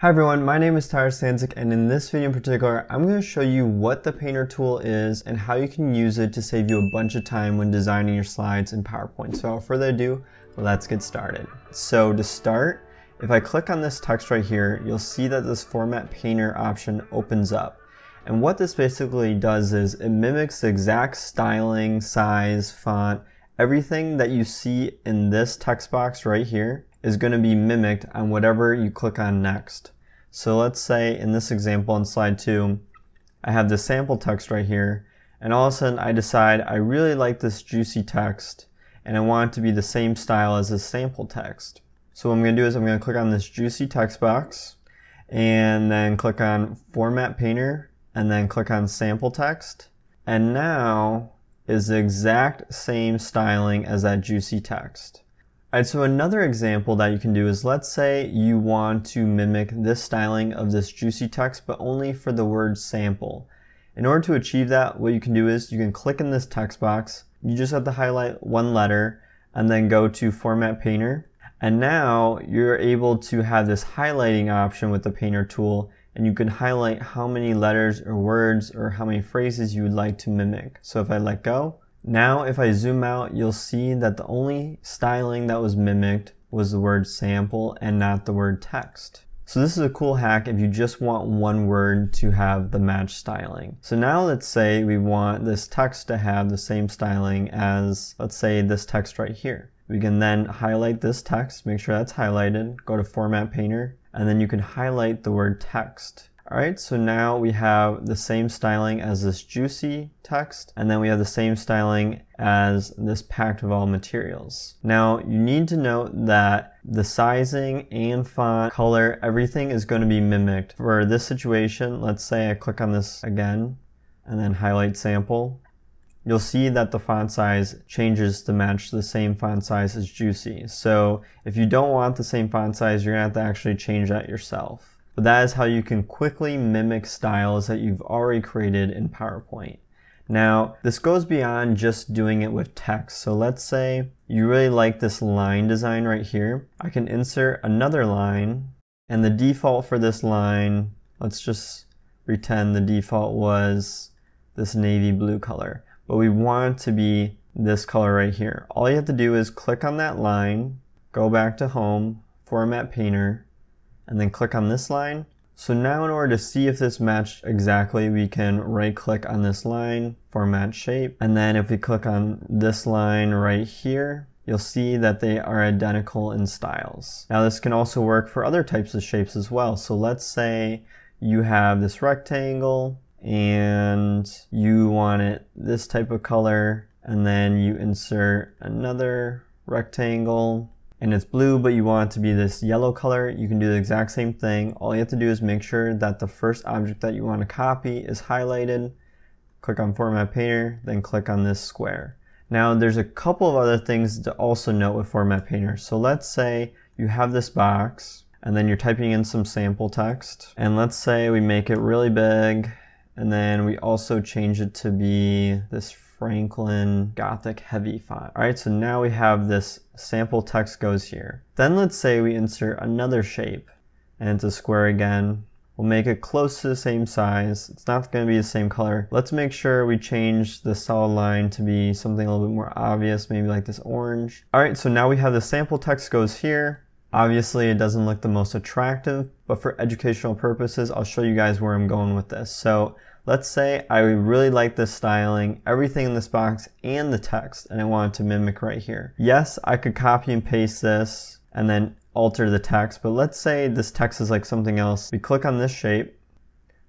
Hi everyone, my name is Tyler Stanczak and in this video in particular, I'm going to show you what the Painter tool is and how you can use it to save you a bunch of time when designing your slides in PowerPoint. So without further ado, let's get started. So to start, if I click on this text right here, you'll see that this Format Painter option opens up. And what this basically does is it mimics the exact styling, size, font, everything that you see in this text box right here is going to be mimicked on whatever you click on next. So let's say in this example on slide 2, I have the sample text right here, and all of a sudden I decide I really like this juicy text, and I want it to be the same style as the sample text. So what I'm going to do is I'm going to click on this juicy text box, and then click on Format Painter, and then click on Sample Text, and now is the exact same styling as that juicy text. Alright, so another example that you can do is let's say you want to mimic this styling of this juicy text, but only for the word sample. In order to achieve that, what you can do is you can click in this text box, you just have to highlight one letter, and then go to Format Painter. And now you're able to have this highlighting option with the Painter tool, and you can highlight how many letters or words or how many phrases you would like to mimic. So if I let go, now if I zoom out, you'll see that the only styling that was mimicked was the word sample and not the word text. So this is a cool hack if you just want one word to have the match styling. So now let's say we want this text to have the same styling as, let's say this text right here. We can then highlight this text, make sure that's highlighted, go to Format Painter, and then you can highlight the word text. Alright, so now we have the same styling as this juicy text, and then we have the same styling as this packed of all materials. Now, you need to note that the sizing and font, color, everything is going to be mimicked. For this situation, let's say I click on this again, and then highlight sample. You'll see that the font size changes to match the same font size as Juicy. So if you don't want the same font size, you're to have to actually change that yourself. But that is how you can quickly mimic styles that you've already created in PowerPoint. Now, this goes beyond just doing it with text. So let's say you really like this line design right here. I can insert another line and the default for this line, let's just pretend the default was this navy blue color. But we want it to be this color right here. All you have to do is click on that line, go back to home, format painter, and then click on this line. So now in order to see if this matched exactly, we can right click on this line, format shape. And then if we click on this line right here, you'll see that they are identical in styles. Now this can also work for other types of shapes as well. So let's say you have this rectangle and you want it this type of color and then you insert another rectangle and it's blue but you want it to be this yellow color, you can do the exact same thing. All you have to do is make sure that the first object that you want to copy is highlighted. Click on Format Painter, then click on this square. Now there's a couple of other things to also note with Format Painter. So let's say you have this box and then you're typing in some sample text. And let's say we make it really big and then we also change it to be this Franklin Gothic heavy font. All right, so now we have this sample text goes here. Then let's say we insert another shape and it's a square again. We'll make it close to the same size. It's not going to be the same color. Let's make sure we change the solid line to be something a little bit more obvious, maybe like this orange. All right, so now we have the sample text goes here. Obviously, it doesn't look the most attractive, but for educational purposes, I'll show you guys where I'm going with this. So Let's say I really like this styling, everything in this box and the text, and I want to mimic right here. Yes, I could copy and paste this and then alter the text, but let's say this text is like something else. We click on this shape,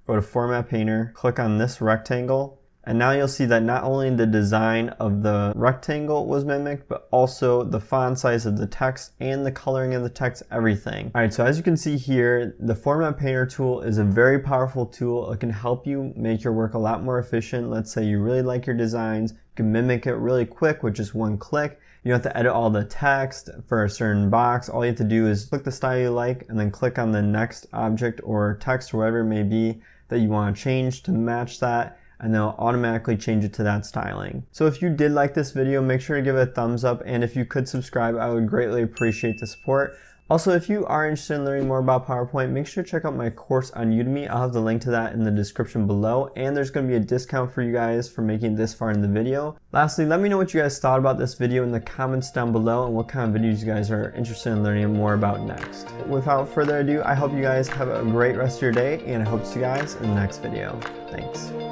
go to Format Painter, click on this rectangle, and now you'll see that not only the design of the rectangle was mimicked, but also the font size of the text and the coloring of the text, everything. All right, so as you can see here, the Format Painter tool is a very powerful tool. It can help you make your work a lot more efficient. Let's say you really like your designs, you can mimic it really quick with just one click. You don't have to edit all the text for a certain box. All you have to do is click the style you like and then click on the next object or text or whatever it may be that you want to change to match that and they'll automatically change it to that styling. So if you did like this video, make sure to give it a thumbs up and if you could subscribe, I would greatly appreciate the support. Also, if you are interested in learning more about PowerPoint, make sure to check out my course on Udemy. I'll have the link to that in the description below, and there's going to be a discount for you guys for making this far in the video. Lastly, let me know what you guys thought about this video in the comments down below and what kind of videos you guys are interested in learning more about next. Without further ado, I hope you guys have a great rest of your day, and I hope to see you guys in the next video. Thanks.